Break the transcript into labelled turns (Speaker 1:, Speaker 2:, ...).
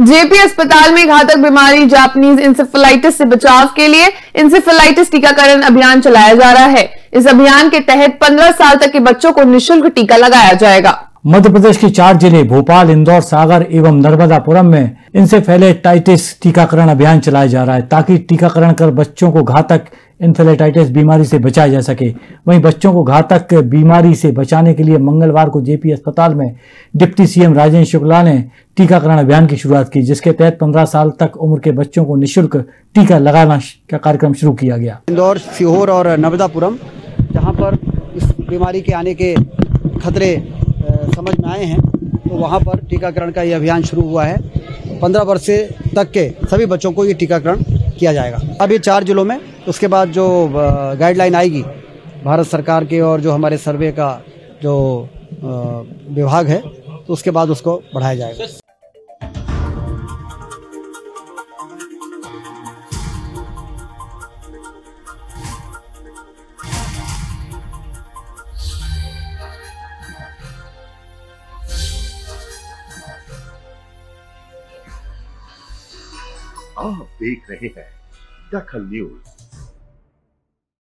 Speaker 1: JP अस्पताल में घातक बीमारी जापानीज इंसेफेलाइटिस से बचाव के लिए इंसेफेलाइटिस टीकाकरण अभियान चलाया जा रहा है। इस अभियान के तहत 15 साल तक के बच्चों को निशुल्क टीका लगाया जाएगा।
Speaker 2: मध्य प्रदेश के चार ज़िले, भोपाल, इंदौर, सागर एवं नर्मदापुरम में इंसेफेलेटाइटिस टीकाकरण अभियान चलाया जा रहा है ताकि टीकाकरण कर बच्चों को घातक इंफेलेटाइटिस बीमारी से बचाया जा सके। वहीं बच्चों को घातक बीमारी से बचाने के लिए मंगलवार को जेपी अस्पताल में डिप्टी सीएम राजेंद्र शुक्ला ने टीकाकरण अभियान की शुरुआत की, जिसके तहत 15 साल तक उम्र के बच्चों को निःशुल्क टीका लगाना का कार्यक्रम शुरू किया गया।
Speaker 3: इंदौर, सीहोर और नर्मदापुरम, जहाँ पर इस बीमारी के आने के खतरे समझ में आए हैं तो वहाँ पर टीकाकरण का ये अभियान शुरू हुआ है। पंद्रह वर्ष तक के सभी बच्चों को ये टीकाकरण किया जाएगा। अब ये चार जिलों में, उसके बाद जो गाइडलाइन आएगी भारत सरकार के और जो हमारे सर्वे का जो विभाग है तो उसके बाद उसको बढ़ाया जाएगा।
Speaker 4: आप देख रहे हैं दखल न्यूज़